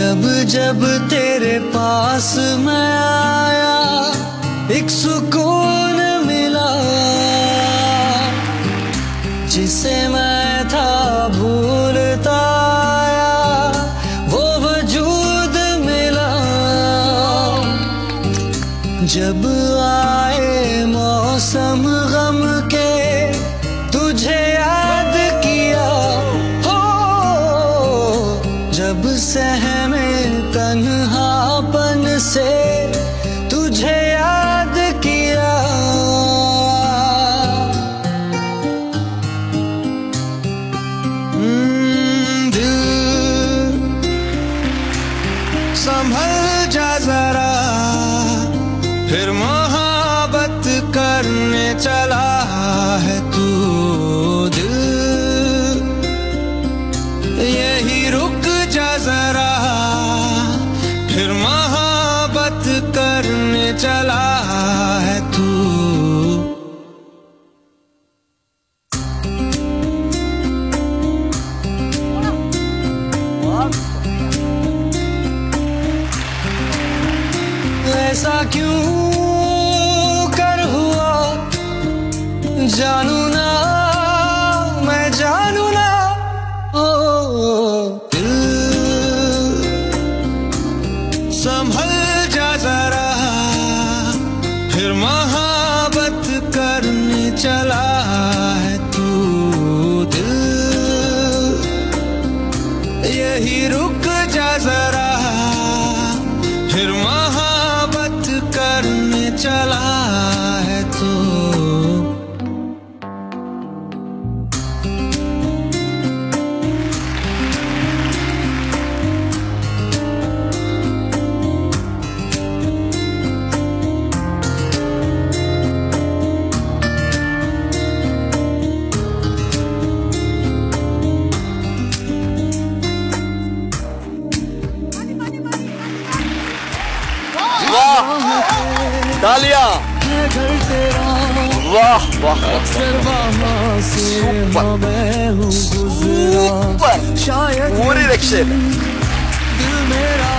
जब जब तेरे पास मैं आया, एक सुकून मिला। जिसे मैं था भूलता वो वजूद मिला। जब आए मौसम गम के, तुझे याद किया, हो, जब सहमे संभल जा जरा। फिर मोहब्बत करने चला है तू दिल। यही रुक जा जरा। फिर मोहब्बत करने चला है तू ऐसा क्यों कर हुआ? जानू ना, मैं जानू ना। ओ, दिल संभल जा जरा। फिर महाबत करने चला है तू, दिल। यही रुक जा जरा। तालिया वाह वाह सुपर। पूरी रिक्शे दिल मेरा